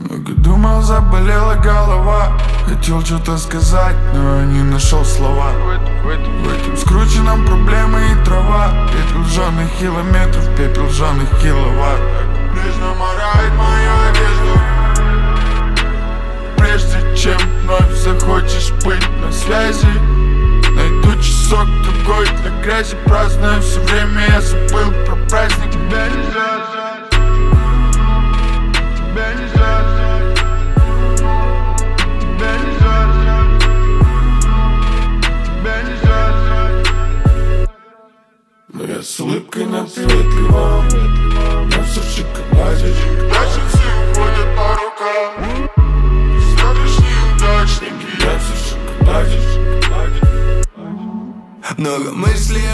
Много думал, заболела голова. Хотел что-то сказать, но не нашел слова. В этом скрученном проблемы и трава. Пепел жженых километров, пепел жженых киловатт. Нежно морает моя одежда. Прежде чем вновь захочешь быть на связи Найду часок другой для грязи. Праздную все время, я забыл про праздник Но я с улыбкой на приветливом На все шоколаде. Дальше все уходят по рукам. Смотришь неудачники Я все шоколаде, шоколаде. Много мыслей